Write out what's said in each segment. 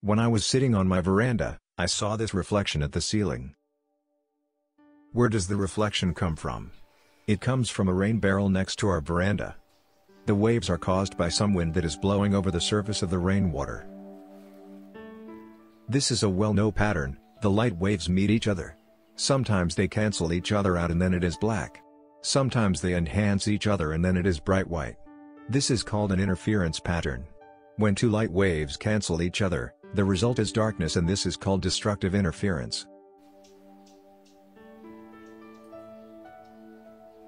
When I was sitting on my veranda, I saw this reflection at the ceiling. Where does the reflection come from? It comes from a rain barrel next to our veranda. The waves are caused by some wind that is blowing over the surface of the rainwater. This is a well-known pattern, the light waves meet each other. Sometimes they cancel each other out and then it is black. Sometimes they enhance each other and then it is bright white. This is called an interference pattern. When two light waves cancel each other, the result is darkness and this is called destructive interference.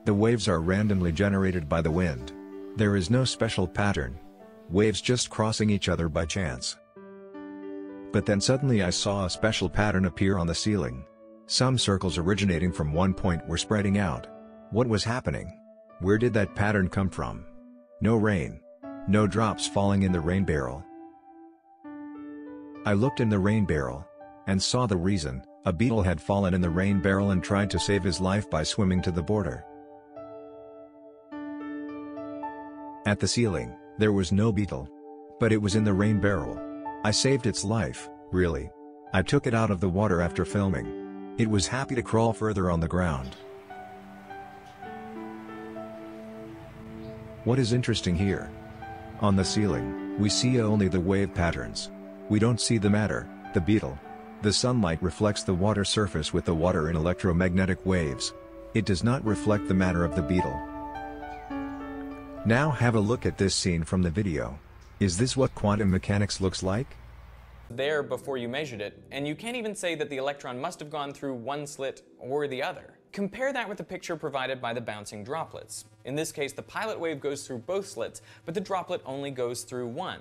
The waves are randomly generated by the wind. There is no special pattern. Waves just crossing each other by chance. But then suddenly I saw a special pattern appear on the ceiling. Some circles originating from one point were spreading out. What was happening? Where did that pattern come from? No rain. No drops falling in the rain barrel. I looked in the rain barrel. And saw the reason, a beetle had fallen in the rain barrel and tried to save his life by swimming to the border. At the ceiling, there was no beetle. But it was in the rain barrel. I saved its life, really. I took it out of the water after filming. It was happy to crawl further on the ground. What is interesting here? On the ceiling, we see only the wave patterns. We don't see the matter, the beetle. The sunlight reflects the water surface with the water in electromagnetic waves. It does not reflect the matter of the beetle. Now have a look at this scene from the video. Is this what quantum mechanics looks like? there before you measured it, and you can't even say that the electron must have gone through one slit or the other. Compare that with the picture provided by the bouncing droplets. In this case, the pilot wave goes through both slits, but the droplet only goes through one.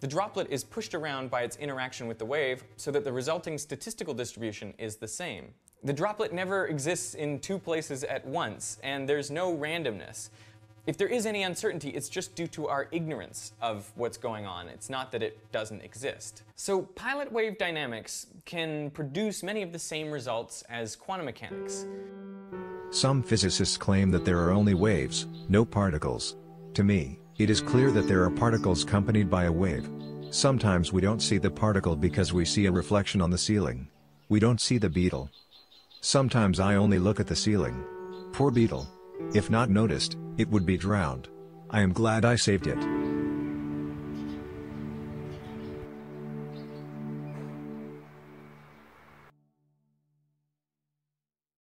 The droplet is pushed around by its interaction with the wave so that the resulting statistical distribution is the same. The droplet never exists in two places at once, and there's no randomness. If there is any uncertainty, it's just due to our ignorance of what's going on. It's not that it doesn't exist. So pilot wave dynamics can produce many of the same results as quantum mechanics. Some physicists claim that there are only waves, no particles. To me, it is clear that there are particles accompanied by a wave. Sometimes we don't see the particle because we see a reflection on the ceiling. We don't see the beetle. Sometimes I only look at the ceiling. Poor beetle. If not noticed, it would be drowned. I am glad I saved it.